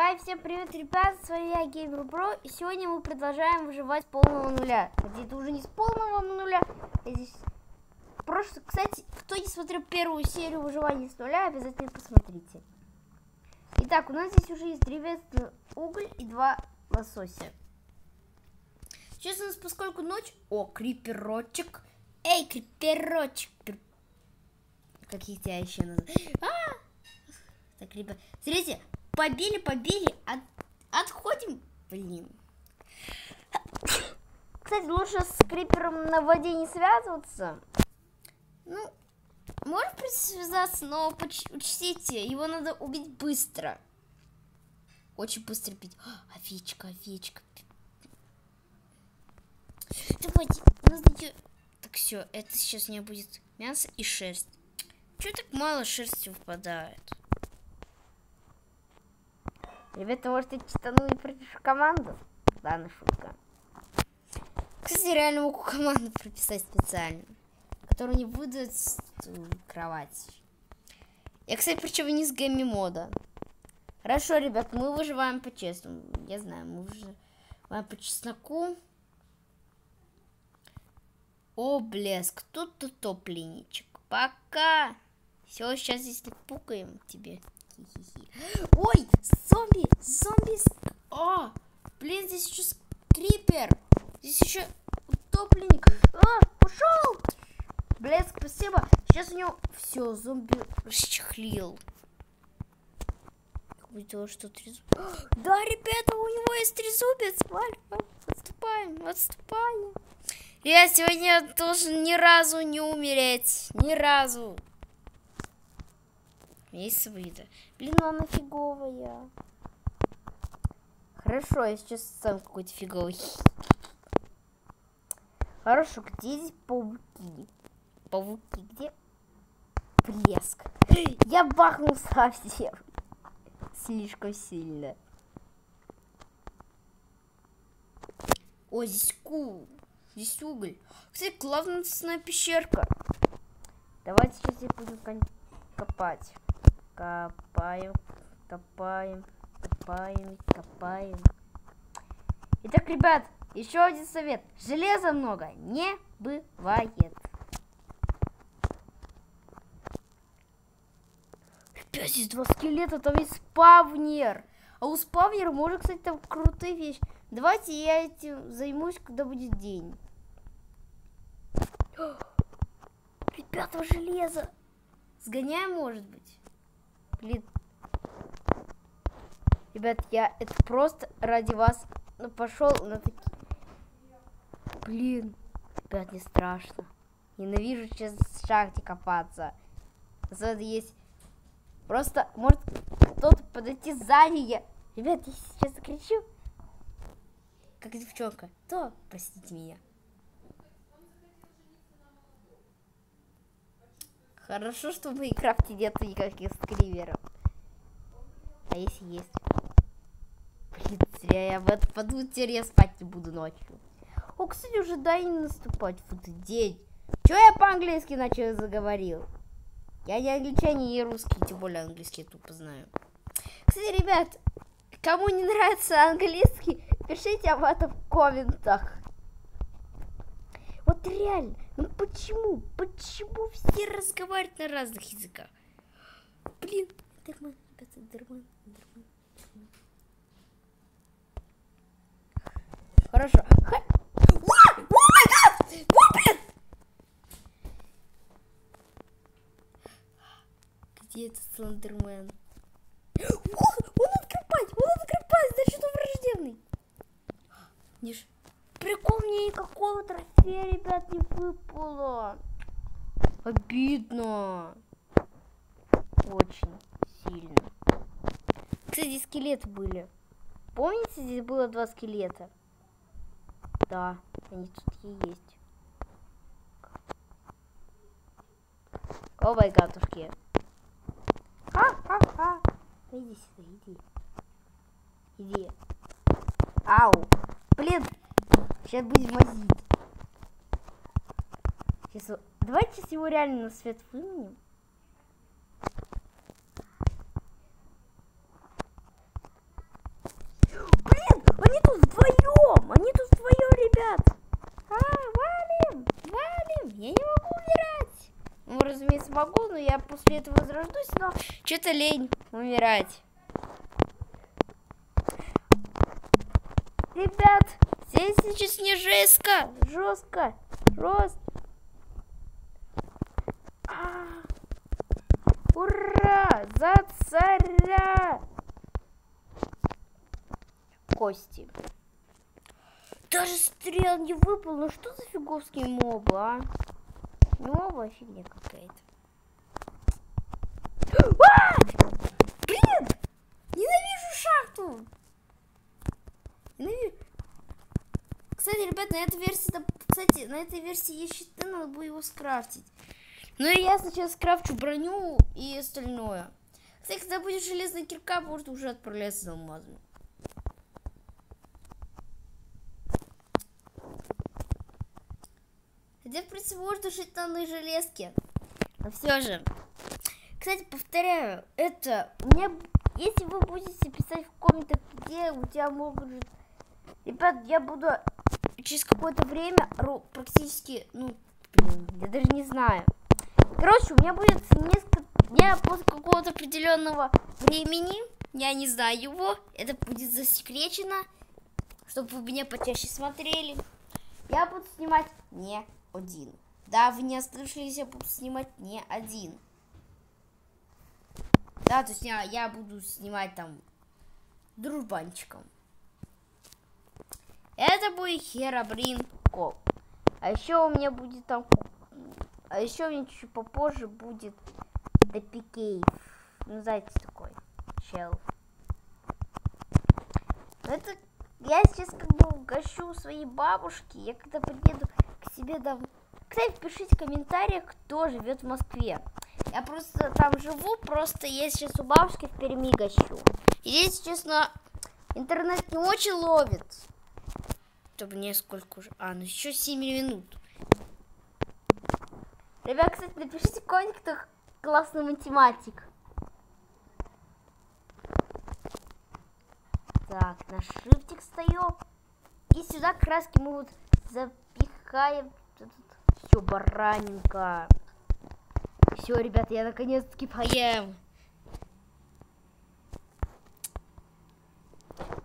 Хай, всем привет, ребят, с вами я, Геймер Бро, и сегодня мы продолжаем выживать полного нуля. Хотя это уже не с полного нуля, а здесь... Прошлый, кстати, кто не смотрел первую серию выживания с нуля, обязательно посмотрите. Итак, у нас здесь уже есть древесный уголь и два лосося. Сейчас у нас, поскольку ночь... О, криперочек. Эй, криперочек. Как я тебя еще называю? А! Так, ребят, смотрите, побили, побили, от, отходим. Блин. Кстати, лучше с крипером на воде не связываться. Ну, можно связаться, но учтите, его надо убить быстро. Очень быстро бить. А, овечка, овечка. Давайте, надо ее... Так, все, это сейчас у меня будет мясо и шерсть. Чего так мало шерсти выпадает? Ребята, может, я читану и пропишу команду? Ладно, шутка. Кстати, реально могу команду прописать специально, которую не выдают кровать. Я, кстати, причем не с гэмми мода. Хорошо, ребят, мы выживаем по-честному. Я знаю, мы выживаем по чесноку. О, блеск, тут утопленничек. Пока. Все, сейчас здесь пукаем тебе. Ой, зомби, зомби. О, блин, здесь еще скрипер. Здесь еще утопленник. А, пошел. Блеск, спасибо. Сейчас у него все, зомби расчехлил. Увидела, что трезубец. Да, ребята, у него есть трезубец. Валь, отступаем, отступаем. Я сегодня должен ни разу не умереть. Ни разу. Есть вида. Блин, она фиговая. Хорошо, я сейчас сам какой-то фиговый. Хорошо, где здесь пауки? Пауки, где? Блеск. Я бахнул совсем. Слишком сильно. О, здесь ку. Здесь уголь. Кстати, главная пещерка. Давайте сейчас я будем копать. Копаем, копаем, копаем, копаем. Итак, ребят, еще один совет. Железа много не бывает. Опять здесь два скелета, там есть спавнер. А у спавнера может, кстати, там крутые вещи. Давайте я этим займусь, когда будет день. Ребята, железо. Сгоняем, может быть. Блин. Ребят, я это просто ради вас ну, пошел на такие... Блин. Ребят, не страшно. Ненавижу сейчас в шахте копаться. Зато есть... Просто может кто-то подойти сзади. Я... Ребят, я сейчас закричу. Как девчонка. То, простите меня. Хорошо, что в Майнкрафте нету никаких скриверов. А если есть? Блин, зря я в это подумал, теперь я спать не буду ночью. О, кстати, уже дай не наступать в этот день. Чё я по-английски начал заговорил? Я не англичанин, не русский, тем более английский тупо знаю. Кстати, ребят, кому не нравится английский, пишите об этом в комментах. Вот реально, ну почему? Почему все разговаривают на разных языках? Блин, Эндерман, ребята, Эндерман, Эндерман, Эндерман. Хорошо. Ха... Ой, ой, блин! Где этот Слендермен? Ох, он открывать, он открывать, значит он враждебный. Ниш. Прикол, мне никакого трофея, ребят, не выпало. Обидно. Очень сильно. Кстати, скелеты были. Помните, здесь было два скелета? Да, они тут и есть. О, май гатушки. Ха-ха-ха. Иди сюда, иди. Иди. Ау. Блин, Сейчас будем возить. Сейчас... Давайте его реально на свет выменим. Блин, они тут вдвоем! Они тут вдвоем, ребят! А, валим! Валим! Я не могу умирать! Ну, разумеется, могу, но я после этого возрождусь, но что-то лень умирать. Ребят, здесь сейчас не жестко, жестко, жестко. Кости. Даже стрел не выпал. Ну что за фиговские мобы, а? Новая фигня какая-то. А! Блин! Ненавижу шахту! Ненавижу. Кстати, ребят, на этой версии, кстати, на этой версии есть щиты, надо будет его скрафтить. Ну и я сначала скрафчу броню и остальное. Кстати, когда будет железная кирка, может уже отправляться за алмазами. Хотя, жить на одной железке. Но все же. Кстати, повторяю, это мне, если вы будете писать в комментах, где у тебя могут. Ребят, я буду через какое-то время практически, ну, блин, я даже не знаю. Короче, у меня будет несколько, я после какого-то определенного времени, я не знаю его, это будет засекречено, чтобы вы меня почаще смотрели. Я буду снимать не один. Да, вы не ослышались, я буду снимать не один. Да, то есть я, я буду снимать там дружбанчиком. Это будет Херабрин Коп. А еще у меня будет там... А еще у меня чуть попозже будет Депикей. Ну, знаете, такой чел. это я сейчас как бы гощу своей бабушки. Я когда приеду себе домой... Кстати, пишите в комментариях, кто живет в Москве. Я просто там живу, просто я сейчас у бабушки в Перми гощу. И здесь, честно, интернет не очень ловит. Чтобы несколько уже... А, ну еще 7 минут. Ребят, кстати, напишите какой-нибудь, кто классный математик. Так, на шифтик стою. И сюда краски мы вот запихаем. Все, бараненько. Все, ребята, я наконец-таки поем.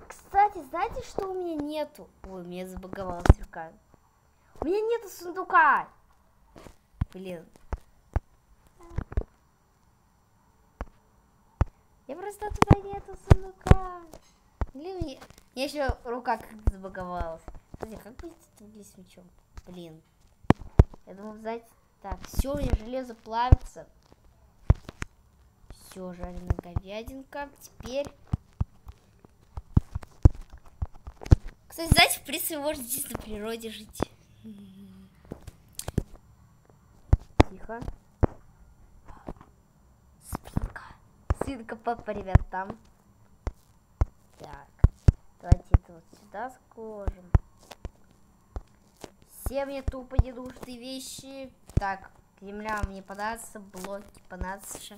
Кстати, знаете, что у меня нету? Ой, меня забаговал сверкает. У меня нету сундука. Блин. Я просто туда нету сундука. Блин, мне... мне еще рука как-то забаговалась. Подожди, как будет с мечом? Блин. Я думал взять так, все, у меня железо плавится. Все, жареная говядинка. Теперь... Кстати, знаете, в принципе, можно здесь на природе жить. Тихо. Спинка. Свинка папа, ребят, там. Так. Давайте это вот сюда сложим. Все мне тупо не нужны вещи. Так, земля мне понадобится, блоки понадобятся.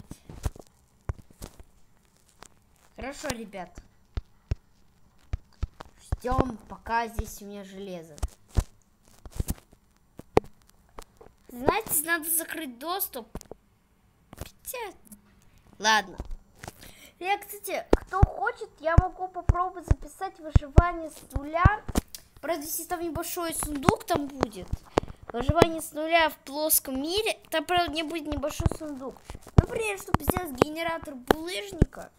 Хорошо, ребят. Ждем, пока здесь у меня железо. Знаете, надо закрыть доступ. Хотя... Ладно. Я, кстати, кто хочет, я могу попробовать записать выживание с нуля. Правда, если там небольшой сундук там будет. Выживание с нуля в плоском мире. Там, правда, не будет небольшой сундук. Например, чтобы сделать генератор булыжника.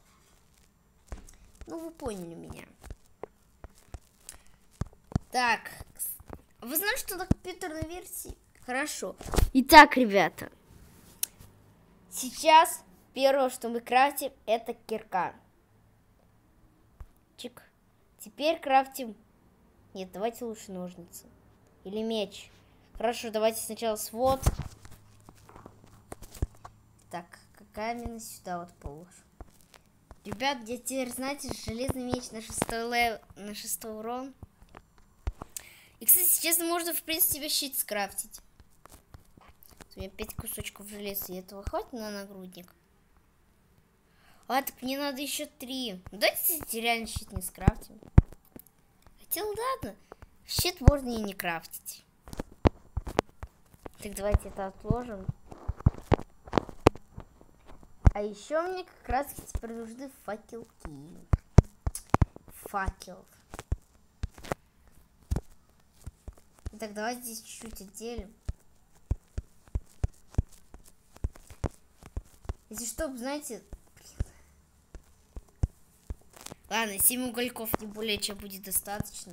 Ну, вы поняли меня. Так. Вы знаете, что на компьютерной версии? Хорошо. Итак, ребята. Сейчас первое, что мы крафтим, это кирка. Чик. Теперь крафтим... Нет, давайте лучше ножницы. Или меч. Хорошо, давайте сначала свод. Так, камень сюда вот положу. Ребят, я теперь, знаете, железный меч на шестой, лев... на шестой урон. И, кстати, честно, можно, в принципе, щит скрафтить. У меня 5 кусочков железа, и этого хватит на нагрудник? А, так мне надо еще 3. Ну, давайте, реально щит не скрафтим. Хотя, ладно, щит можно и не крафтить. Так, давайте это отложим. А еще мне как раз теперь нужны факелки. Факел. Так, давайте здесь чуть-чуть отделим. Если что, знаете... Ладно, 7 угольков не более чем будет достаточно.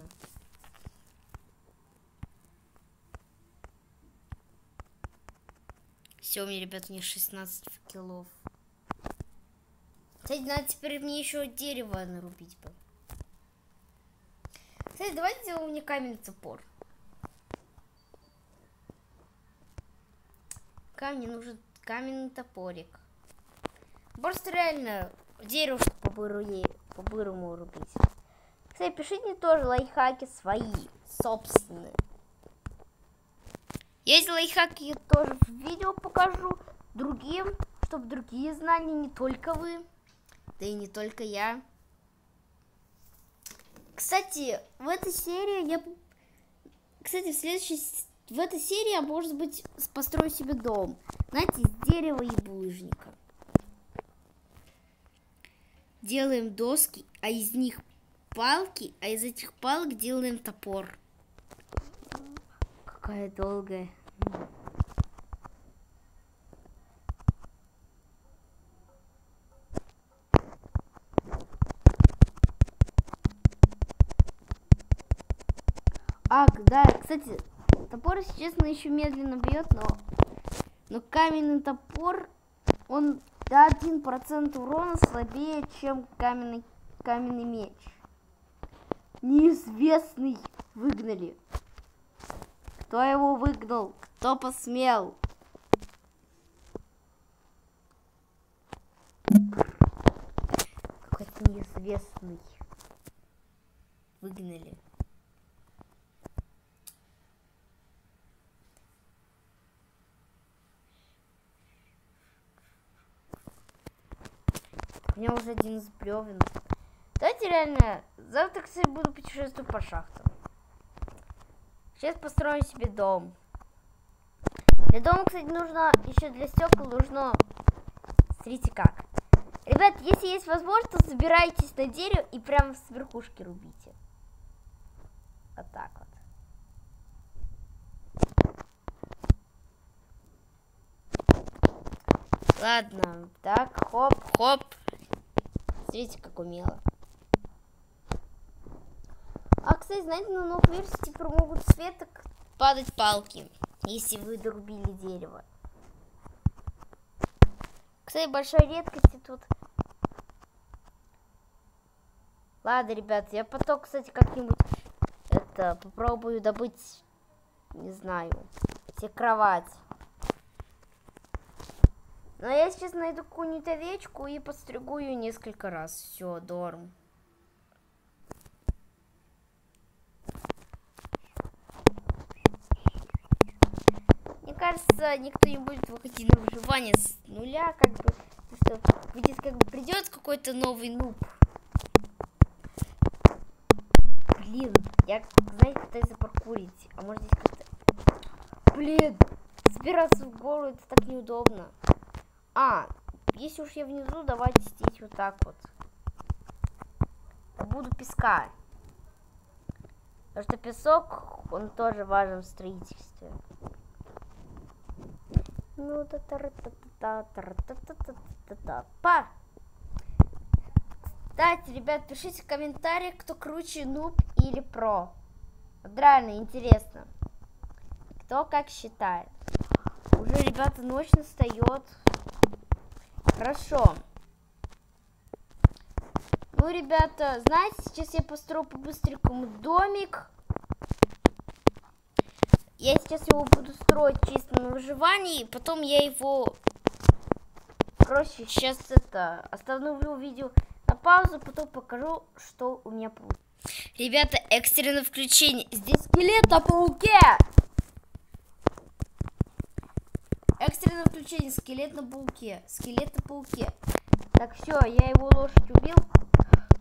Все, у меня, ребят, у них 16 килов. Кстати, надо теперь мне еще дерево нарубить бы. Кстати, давайте сделаем мне каменный топор. Камень нужен каменный топорик. Просто реально дерево, чтобы по-бырому по рубить. Кстати, пишите тоже лайфхаки свои, собственные. Есть лайфхаки, я тоже в видео покажу другим, чтобы другие знали, не только вы, да и не только я. Кстати, в этой серии я... Кстати, в следующей... В этой серии я, может быть, построю себе дом. Знаете, из дерева и булыжника. Делаем доски, а из них палки, а из этих палок делаем топор какая долгая. А, да, кстати, топор, если честно, еще медленно бьет, но, но каменный топор, он до 1% урона слабее, чем каменный, каменный меч. Неизвестный выгнали. Кто его выгнал? Кто посмел? Какой-то неизвестный. Выгнали. Меня уже один из бревен. Давайте реально, завтра, кстати, буду путешествовать по шахтам. Сейчас построю себе дом. Для дома, кстати, нужно еще для стекол нужно... Смотрите как. Ребят, если есть возможность, забирайтесь на дерево и прямо с верхушки рубите. Вот так вот. Ладно, так, хоп, хоп. Смотрите, как умело. А, кстати, знаете, на новых версиях теперь могут с веток падать палки, если вы дорубили дерево. Кстати, большая редкость тут. Ладно, ребят, я потом, кстати, как-нибудь это попробую добыть, не знаю, себе кровать. Но я сейчас найду какую-нибудь овечку и подстригу ее несколько раз. Все, дорм. кажется, никто не будет выходить на выживание с нуля, как бы, что будет, как бы придет какой-то новый нуб. Блин, я, знаете, пытаюсь запаркурить, а может здесь как-то... Блин, забираться в гору, это так неудобно. А, если уж я внизу, давайте здесь вот так вот. Буду песка. Потому что песок, он тоже важен в строительстве. Ну, та та та та та та та та та та па. Кстати, ребят, пишите в комментариях, кто круче, нуб или про. Вот реально интересно. Кто как считает. Уже, ребята, ночь настает. Хорошо. Ну, ребята, знаете, сейчас я построю по-быстренькому домик. Я сейчас его буду строить чисто на выживании, потом я его... Короче, сейчас это... Остановлю видео на паузу, потом покажу, что у меня получится. Ребята, экстренное включение. Здесь скелет на пауке! Включение, скелет на пауке. Скелет на пауке. Так, все, я его лошадь убил.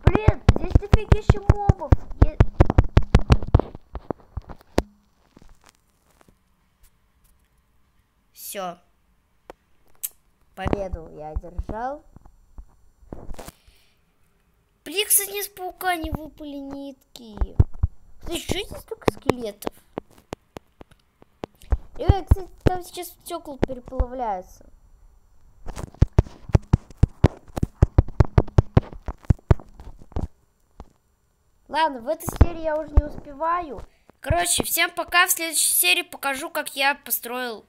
Блин, здесь дофигища мобов. Я... Все. Победу я одержал. Блин, кстати, с паука не выпали нитки. Кстати, что здесь столько скелетов? И, кстати, там сейчас стекла переплавляются. Ладно, в этой серии я уже не успеваю. Короче, всем пока. В следующей серии покажу, как я построил